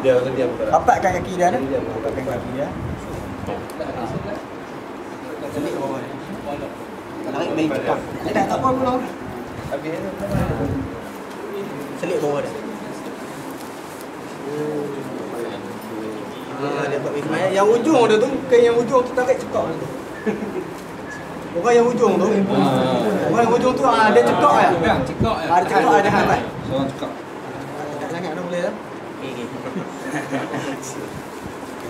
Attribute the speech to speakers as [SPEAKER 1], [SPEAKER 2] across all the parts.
[SPEAKER 1] Dia kata diam kat.
[SPEAKER 2] Rapatkan kaki dia ni. Rapatkan kaki dia. Selik bawah dia. Tarik main. Tak apa pun.
[SPEAKER 1] Habis
[SPEAKER 2] Selik bawah dia. Ah, dia. Yang ujung dia tu, bukan yang ujung tu tarik cekak tu. Orang yang ujung tu. Orang yang ujung tu ah dia cekak ya.
[SPEAKER 3] Cekak
[SPEAKER 2] Ah dia cekak ada hantai.
[SPEAKER 3] Seorang cekak.
[SPEAKER 2] Tak sangat dah boleh dah. Okey okey.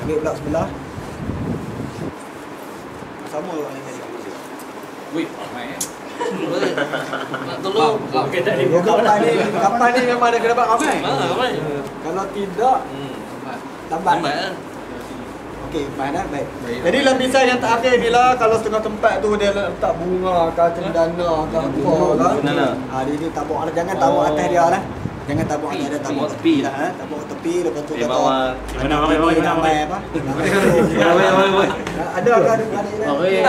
[SPEAKER 2] Ambil pula sebelah. Sama orang yang tadi.
[SPEAKER 3] Wih, ramai eh.
[SPEAKER 4] Nak tolong.
[SPEAKER 3] Okey, tak
[SPEAKER 2] Oh, kapan ni, kapan ni memang ada kena dapat ramai.
[SPEAKER 4] Ha, ramai.
[SPEAKER 2] Kalau tidak,
[SPEAKER 4] Hmm.
[SPEAKER 2] lambat.
[SPEAKER 4] Lambat kan?
[SPEAKER 2] Okey, fine dah, baik.
[SPEAKER 3] Baik.
[SPEAKER 2] Jadi lapisan yang terakhir ni lah, kalau setengah tempat tu dia letak bunga ke cendana ke apa kan.
[SPEAKER 1] Cendana.
[SPEAKER 2] Ha, dia, dia tabuk, jangan tabuk atas dia lah. Jangan tabuk atas dia, tabuk
[SPEAKER 4] Tabuk
[SPEAKER 2] tepi lah. Ha? Tabuk tepi, lepas tu kata. Mana ramai ramai ramai apa? Ada ada ada ada.
[SPEAKER 4] Okey.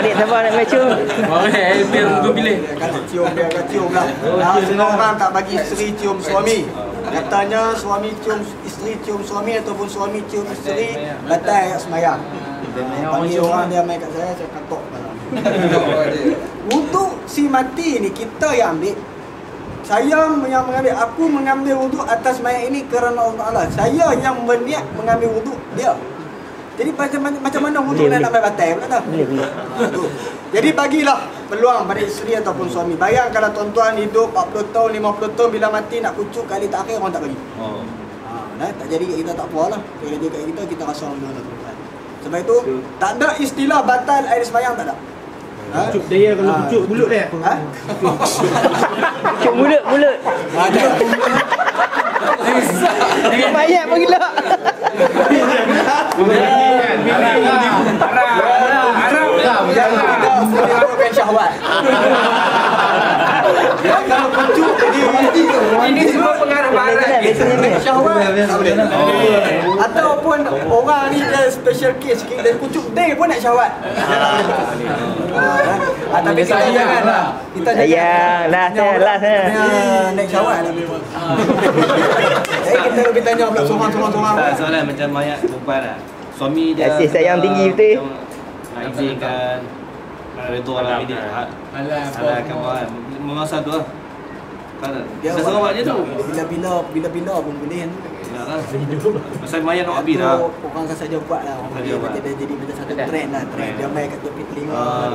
[SPEAKER 5] Adik sabar nak macu.
[SPEAKER 4] Okey, biar aku pilih.
[SPEAKER 2] Kata cium dia kata cium lah. Nah, semua orang tak bagi isteri cium suami. Katanya suami cium isteri cium suami ataupun suami cium isteri batal ayat semayang. Panggil orang dia main kat saya, saya katok. Untuk si mati ni kita yang ambil saya yang mengambil aku mengambil wuduk atas mayat ini kerana Allah Taala. Saya yang berniat mengambil wuduk dia. Jadi macam mana macam mana wuduk nak sampai batal pula dah. Tu. Jadi bagilah peluang pada isteri ataupun suami. Bayang kalau tuan-tuan hidup 40 tahun, 50 tahun bila mati nak kucuk kali terakhir orang tak bagi.
[SPEAKER 1] Oh.
[SPEAKER 2] Ha, nah, tak jadi kat kita tak apalah. Kalau jadi kat kita kita rasa alhamdulillah tuan-tuan. Sebab itu tak ada istilah batal air sembahyang tak ada. Ha?
[SPEAKER 6] Kucuk dia kalau
[SPEAKER 2] Ha.
[SPEAKER 6] kucuk mulut dia.
[SPEAKER 2] Ha?
[SPEAKER 5] Cuk mulut, mulut.
[SPEAKER 2] Ha, dia.
[SPEAKER 5] Mayat pun gila.
[SPEAKER 2] Syahwat. Ya, kalau
[SPEAKER 3] Ini semua barat.
[SPEAKER 2] Ataupun orang ni dia special case sikit dia kucuk dia pun nak syahwat. Ah, tapi kita
[SPEAKER 3] Sayang
[SPEAKER 2] jangan
[SPEAKER 3] lah.
[SPEAKER 2] Kita
[SPEAKER 5] Sayang, last
[SPEAKER 2] tanya
[SPEAKER 5] eh,
[SPEAKER 2] orang
[SPEAKER 5] last eh.
[SPEAKER 2] Naik syahwat lah. Jadi kita lebih tanya pula sorang-sorang-sorang.
[SPEAKER 1] Tak soalan macam mayat perempuan lah. Suami dia
[SPEAKER 5] Kasih sayang tinggi betul.
[SPEAKER 1] Nak izinkan Ada tu orang ini
[SPEAKER 3] Alah,
[SPEAKER 1] Salahkan orang Memasa tu lah Kan
[SPEAKER 2] Dia
[SPEAKER 1] Saya serawat je tu
[SPEAKER 2] Bila-bila bila-bila pun boleh kan.
[SPEAKER 1] Ya lah Pasal mayat nak habis dah
[SPEAKER 2] Itu Orang rasa dia buat lah. Orang dia
[SPEAKER 1] dia buat.
[SPEAKER 2] macam dia jadi macam satu trend lah. Trend dia main kat tepi telinga.
[SPEAKER 1] Ah.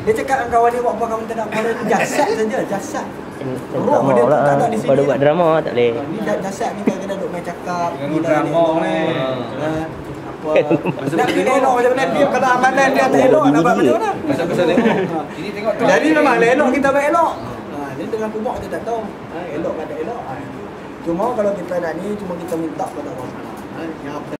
[SPEAKER 2] Dia cakap dengan kawan dia buat apa kamu tak nak pada jasad saja, jasad. Roh dia tu
[SPEAKER 5] pula.
[SPEAKER 2] tak ada di sini.
[SPEAKER 5] Pada buat drama tak boleh.
[SPEAKER 2] Ni dah jasad ni kadang-kadang duk main cakap.
[SPEAKER 3] Jangan
[SPEAKER 2] gila
[SPEAKER 3] drama
[SPEAKER 2] elok.
[SPEAKER 3] ni.
[SPEAKER 2] Apa? Nak kena elok macam mana? Dia kalau amalan dia tak elok nak buat macam mana?
[SPEAKER 3] Ini tengok tu.
[SPEAKER 2] Jadi memang elok kita buat elok. Ha, dia dengan kumuk kita tak tahu. Elok kata elok. Cuma kalau kita nak ni cuma kita minta pada Allah. Ha,